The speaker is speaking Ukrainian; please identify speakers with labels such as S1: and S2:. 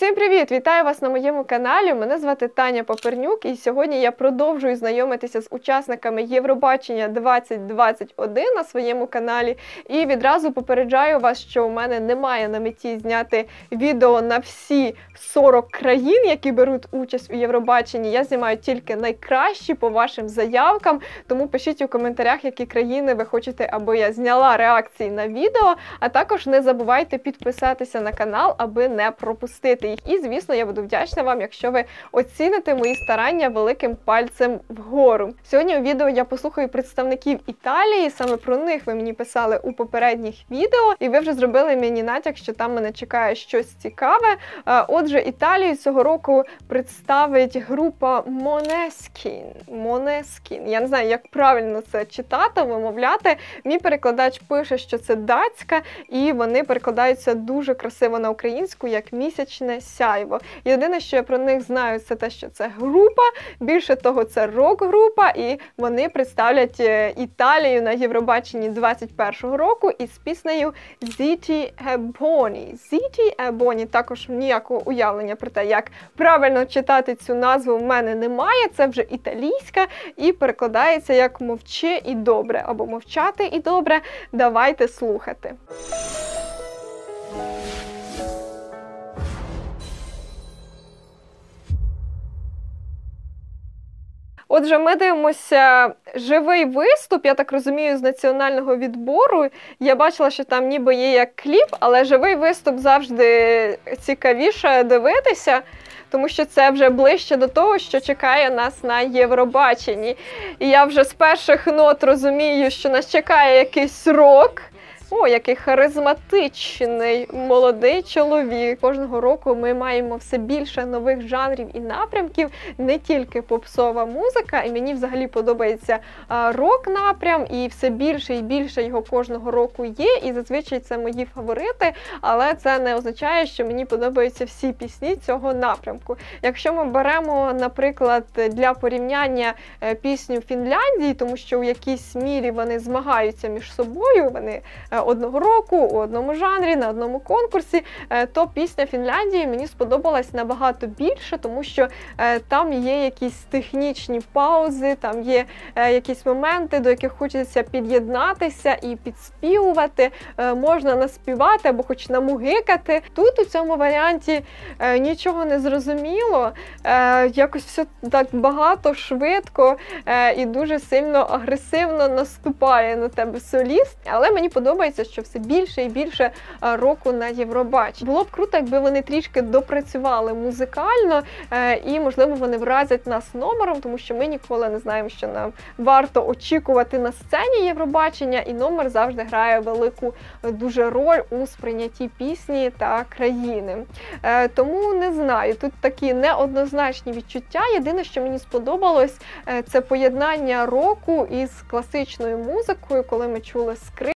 S1: Усім привіт! Вітаю вас на моєму каналі. Мене звати Таня Попернюк, і сьогодні я продовжую знайомитися з учасниками Євробачення 2021 на своєму каналі. І відразу попереджаю вас, що у мене немає на меті зняти відео на всі 40 країн, які беруть участь у Євробаченні. Я знімаю тільки найкращі по вашим заявкам. Тому пишіть у коментарях, які країни ви хочете, аби я зняла реакції на відео. А також не забувайте підписатися на канал, аби не пропустити їх. І, звісно, я буду вдячна вам, якщо ви оціните мої старання великим пальцем вгору. Сьогодні у відео я послухаю представників Італії. Саме про них ви мені писали у попередніх відео, і ви вже зробили мені натяк, що там мене чекає щось цікаве. Отже, Італію цього року представить група Måneskin. Måneskin. Я не знаю, як правильно це читати, вимовляти. Мій перекладач пише, що це датська, і вони перекладаються дуже красиво на українську, як місячне сяйво. Єдине, що я про них знаю, це те, що це група. Більше того, це рок-група, і вони представлять е, Італію на Євробаченні 21-го року із піснею Зіті Ебоні. Зіті Ебоні також ніякого уявлення про те, як правильно читати цю назву в мене немає. Це вже італійська і перекладається як мовчи і добре або мовчати і добре. Давайте слухати. Отже, ми дивимося живий виступ, я так розумію, з національного відбору. Я бачила, що там ніби є як кліп, але живий виступ завжди цікавіше дивитися, тому що це вже ближче до того, що чекає нас на Євробаченні. І я вже з перших нот розумію, що нас чекає якийсь рок. О, який харизматичний молодий чоловік. Кожного року ми маємо все більше нових жанрів і напрямків, не тільки попсова музика. І мені взагалі подобається рок-напрям, і все більше і більше його кожного року є. І зазвичай це мої фаворити, але це не означає, що мені подобаються всі пісні цього напрямку. Якщо ми беремо, наприклад, для порівняння е, пісню Фінляндії, тому що у якійсь мірі вони змагаються між собою, вони одного року у одному жанрі, на одному конкурсі, е, то пісня Фінляндії мені сподобалась набагато більше, тому що е, там є якісь технічні паузи, там є е, якісь моменти, до яких хочеться під'єднатися і підспівувати. Можна наспівати або хоч намугикати. Тут у цьому варіанті нічого не зрозуміло, якось все так багато, швидко і дуже сильно агресивно наступає на тебе соліст, але мені подобається подобається, що все більше і більше е, року на Євробач. Було б круто, якби вони трішки допрацювали музикально, е, і можливо вони вразять нас номером, тому що ми ніколи не знаємо, що нам варто очікувати на сцені Євробачення, і номер завжди грає велику е, дуже роль у сприйнятті пісні та країни. Тому не знаю, тут такі неоднозначні відчуття. Єдине, що мені сподобалось, це поєднання року із класичною музикою, коли ми чули скрип.